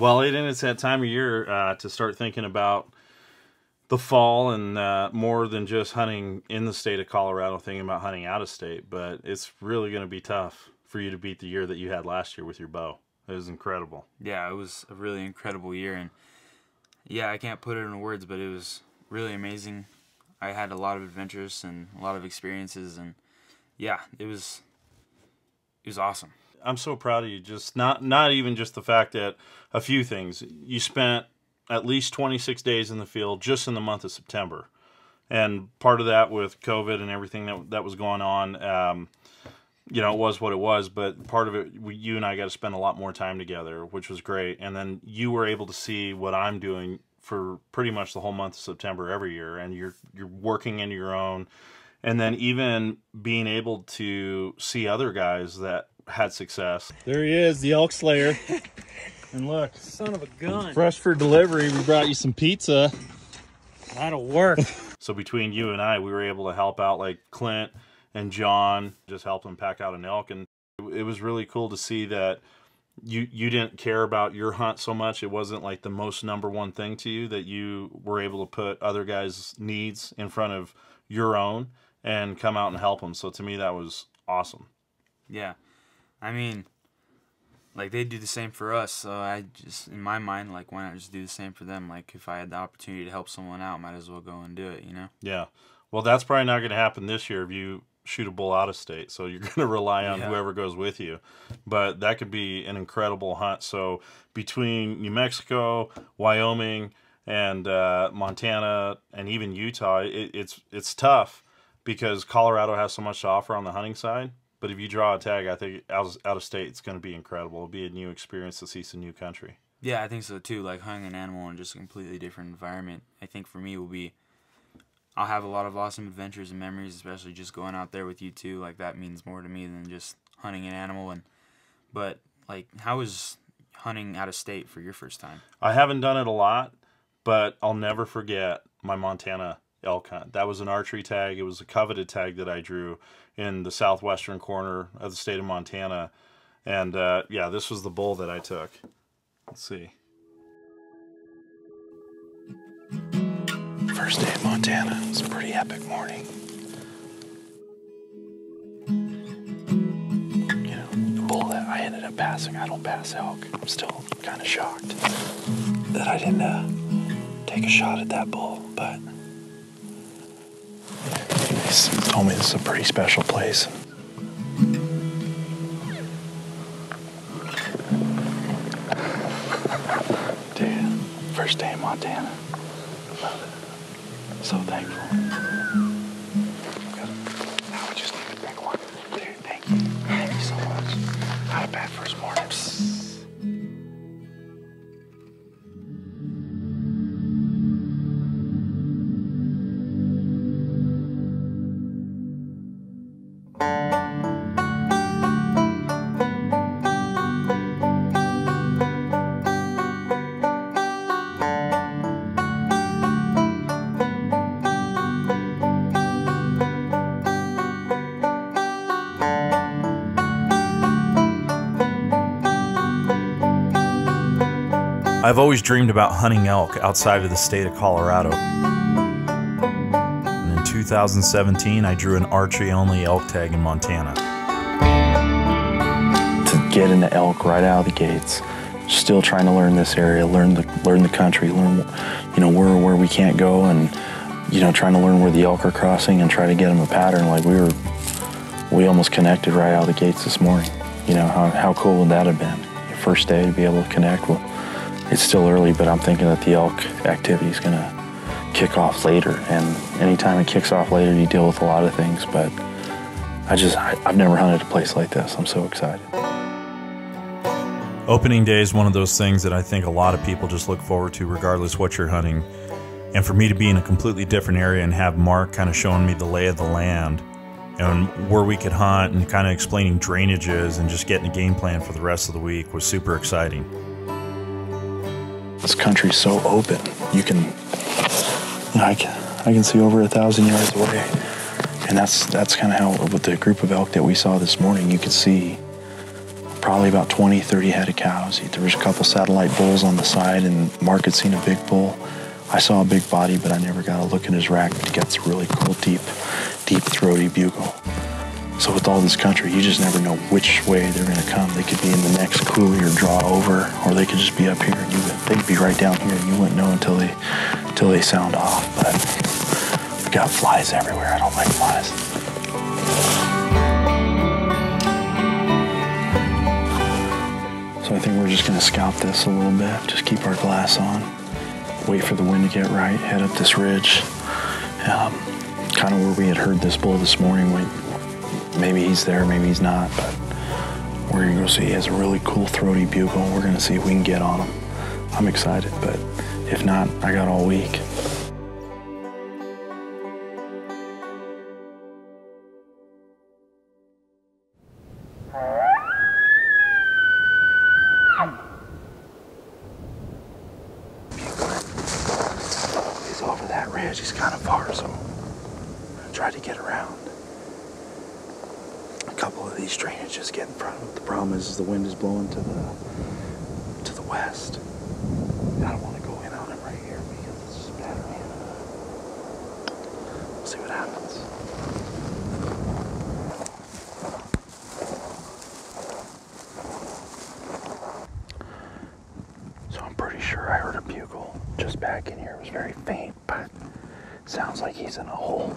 Well, Aiden, it's that time of year uh, to start thinking about the fall and uh, more than just hunting in the state of Colorado, thinking about hunting out of state. But it's really going to be tough for you to beat the year that you had last year with your bow. It was incredible. Yeah, it was a really incredible year, and yeah, I can't put it in words, but it was really amazing. I had a lot of adventures and a lot of experiences, and yeah, it was it was awesome. I'm so proud of you. Just not not even just the fact that a few things you spent at least 26 days in the field just in the month of September, and part of that with COVID and everything that that was going on. Um, you know, it was what it was, but part of it, we, you and I got to spend a lot more time together, which was great. And then you were able to see what I'm doing for pretty much the whole month of September every year, and you're you're working into your own, and then even being able to see other guys that had success. There he is, the elk slayer. and look, son of a gun, fresh for delivery. We brought you some pizza. That'll work. so between you and I, we were able to help out like Clint and John, just helped them pack out an elk, and it was really cool to see that you you didn't care about your hunt so much. It wasn't like the most number one thing to you that you were able to put other guys' needs in front of your own and come out and help them. So to me, that was awesome. Yeah, I mean, like they do the same for us. So I just, in my mind, like why not just do the same for them? Like if I had the opportunity to help someone out, might as well go and do it. You know? Yeah. Well, that's probably not going to happen this year if you shoot a bull out of state. So you're going to rely on yeah. whoever goes with you. But that could be an incredible hunt. So between New Mexico, Wyoming, and uh, Montana, and even Utah, it, it's it's tough because Colorado has so much to offer on the hunting side. But if you draw a tag, I think out of, out of state, it's going to be incredible. It'll be a new experience to see some new country. Yeah, I think so too. Like hunting an animal in just a completely different environment. I think for me will be I'll have a lot of awesome adventures and memories, especially just going out there with you two. Like that means more to me than just hunting an animal. And but like, how was hunting out of state for your first time? I haven't done it a lot, but I'll never forget my Montana elk hunt. That was an archery tag. It was a coveted tag that I drew in the southwestern corner of the state of Montana. And uh, yeah, this was the bull that I took. Let's see. first day in Montana. It's a pretty epic morning. You know, the bull that I ended up passing, I don't pass elk. I'm still kind of shocked that I didn't uh, take a shot at that bull, but he told me this is a pretty special place. I've always dreamed about hunting elk outside of the state of Colorado. And in 2017, I drew an archery only elk tag in Montana. To get into elk right out of the gates, still trying to learn this area, learn the learn the country, learn you know where where we can't go, and you know trying to learn where the elk are crossing and try to get them a pattern. Like we were, we almost connected right out of the gates this morning. You know how how cool would that have been? First day to be able to connect with it's still early, but I'm thinking that the elk activity is going to kick off later. And anytime it kicks off later, you deal with a lot of things. But I just, I, have never hunted a place like this. I'm so excited. Opening day is one of those things that I think a lot of people just look forward to, regardless what you're hunting. And for me to be in a completely different area and have Mark kind of showing me the lay of the land and where we could hunt and kind of explaining drainages and just getting a game plan for the rest of the week was super exciting. This country's so open. You can, you know, I can, I can see over a thousand yards away, and that's that's kind of how with the group of elk that we saw this morning, you could see probably about 20, 30 head of cows. There was a couple satellite bulls on the side, and Mark had seen a big bull. I saw a big body, but I never got a look in his rack to get this really cool, deep, deep throaty bugle. So with all this country, you just never know which way they're going to come. They could be in the next coulee or draw over, or they could just be up here, and you they could be right down here, and you wouldn't know until they until they sound off. But we got flies everywhere. I don't like flies. So I think we're just gonna scout this a little bit, just keep our glass on, wait for the wind to get right, head up this ridge. Um, kind of where we had heard this bull this morning. We, maybe he's there, maybe he's not, but we're gonna go see. He has a really cool throaty bugle. We're gonna see if we can get on him. I'm excited, but if not, I got all week. Couple of these drainages get in front of it. The problem is, is the wind is blowing to the to the west. I don't want to go in on him right here because it's just battery. We'll see what happens. So I'm pretty sure I heard a bugle just back in here. It was very faint, but sounds like he's in a hole.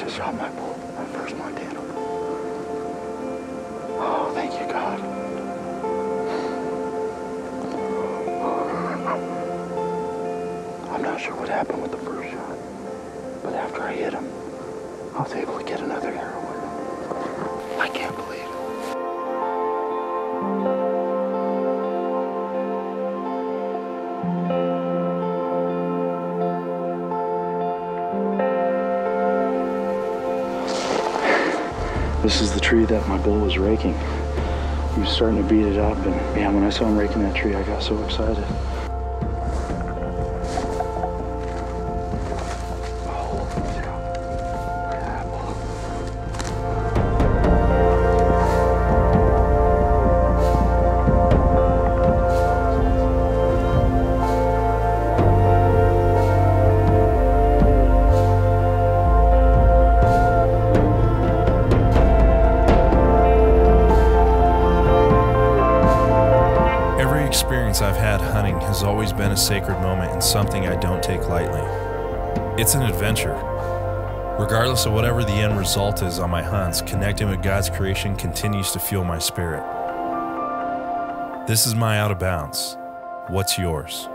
just shot my bull, my first Montana. Oh, thank you, God. I'm not sure what happened with the first shot, but after I hit him, I was able to get another arrow him. I can't believe This is the tree that my bull was raking. He was starting to beat it up, and man, when I saw him raking that tree, I got so excited. Experience I've had hunting has always been a sacred moment and something I don't take lightly. It's an adventure. Regardless of whatever the end result is on my hunts, connecting with God's creation continues to fuel my spirit. This is my out of bounds. What's yours?